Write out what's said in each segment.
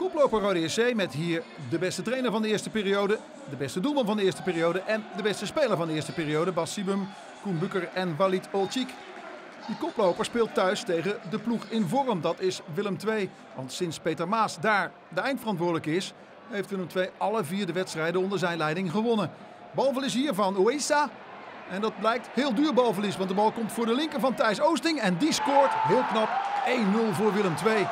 Koploper Rode SC met hier de beste trainer van de eerste periode, de beste doelman van de eerste periode en de beste speler van de eerste periode, Bas Sibum, Koen Bukker en Walid Olcik. Die koploper speelt thuis tegen de ploeg in vorm, dat is Willem II. Want sinds Peter Maas daar de eindverantwoordelijk is, heeft Willem II alle vier de wedstrijden onder zijn leiding gewonnen. Balverlies hier van Oesa. En dat blijkt heel duur balverlies, want de bal komt voor de linker van Thijs Oosting. En die scoort heel knap 1-0 voor Willem II.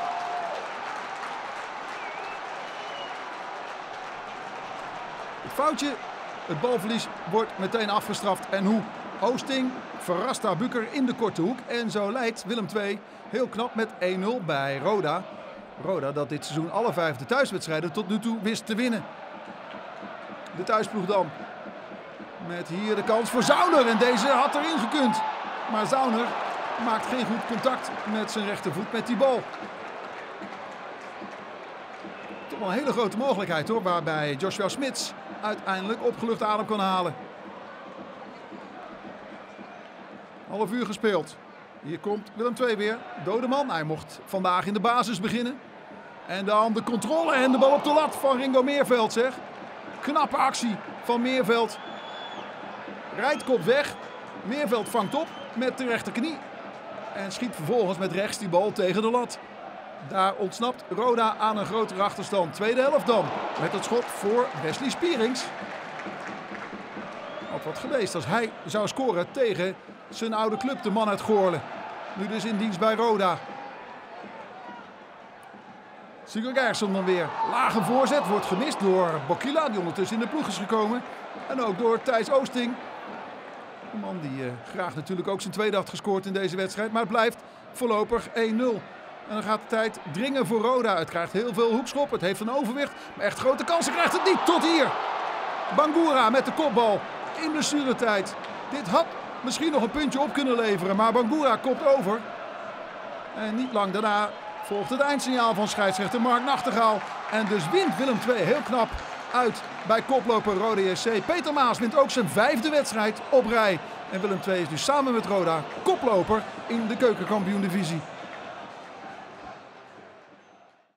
Het foutje, het balverlies wordt meteen afgestraft. En hoe? Oosting verrast daar Bukker in de korte hoek. En zo leidt Willem II heel knap met 1-0 bij Roda. Roda dat dit seizoen alle vijfde thuiswedstrijden tot nu toe wist te winnen. De thuisploeg dan. Met hier de kans voor Zauner. En deze had erin gekund. Maar Zauner maakt geen goed contact met zijn rechtervoet met die bal. Toch wel een hele grote mogelijkheid hoor. Waarbij Joshua Smits uiteindelijk opgelucht adem kan halen. Half uur gespeeld. Hier komt Willem II weer. Dodeman. Hij mocht vandaag in de basis beginnen. En dan de controle en de bal op de lat van Ringo Meerveld zeg. Knappe actie van Meerveld. Rijdt kop weg. Meerveld vangt op met de rechterknie. En schiet vervolgens met rechts die bal tegen de lat. Daar ontsnapt Roda aan een grotere achterstand. Tweede helft dan. Met het schot voor Wesley Spierings. Had wat geweest als hij zou scoren tegen zijn oude club, de man uit Goorlen. Nu dus in dienst bij Roda. Sigurd Gerson dan weer. Lage voorzet wordt gemist door Bokila, die ondertussen in de ploeg is gekomen. En ook door Thijs Oosting. Een man die uh, graag natuurlijk ook zijn tweede had gescoord in deze wedstrijd. Maar het blijft voorlopig 1-0. En dan gaat de tijd dringen voor Roda. Het krijgt heel veel hoekschop. Het heeft een overwicht. Maar echt grote kansen krijgt het niet. Tot hier. Bangura met de kopbal in blessuretijd. Dit had misschien nog een puntje op kunnen leveren. Maar Bangura kopt over. En niet lang daarna volgt het eindsignaal van scheidsrechter Mark Nachtegaal. En dus wint Willem II heel knap uit bij koploper Rode SC. Peter Maas wint ook zijn vijfde wedstrijd op rij. En Willem II is dus samen met Roda koploper in de keukenkampioen divisie.